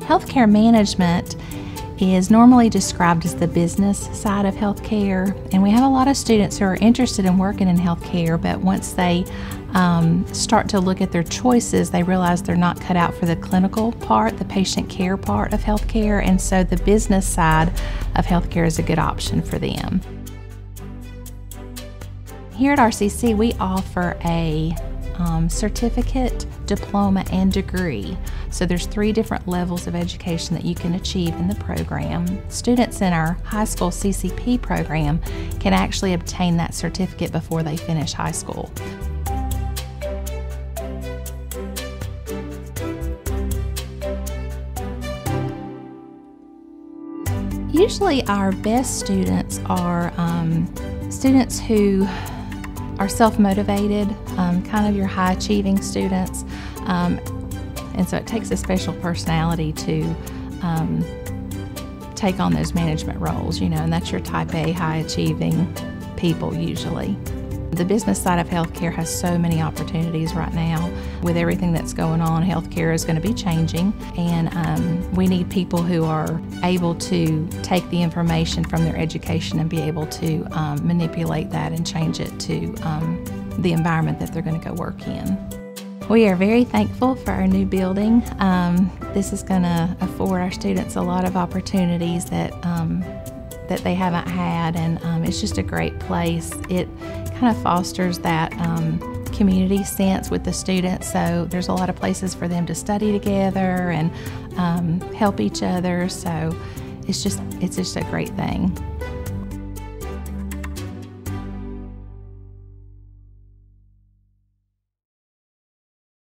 Healthcare management is normally described as the business side of healthcare, and we have a lot of students who are interested in working in healthcare, but once they um, start to look at their choices, they realize they're not cut out for the clinical part, the patient care part of healthcare, and so the business side of healthcare is a good option for them. Here at RCC, we offer a um, certificate, diploma, and degree. So there's three different levels of education that you can achieve in the program. Students in our high school CCP program can actually obtain that certificate before they finish high school. Usually our best students are um, students who are self-motivated, um, kind of your high-achieving students. Um, and so it takes a special personality to um, take on those management roles, you know, and that's your type A high-achieving people usually. The business side of healthcare has so many opportunities right now. With everything that's going on, healthcare is going to be changing, and um, we need people who are able to take the information from their education and be able to um, manipulate that and change it to um, the environment that they're going to go work in. We are very thankful for our new building. Um, this is going to afford our students a lot of opportunities that um, that they haven't had, and um, it's just a great place. It kind of fosters that um, community sense with the students. So there's a lot of places for them to study together and um, help each other. So it's just it's just a great thing.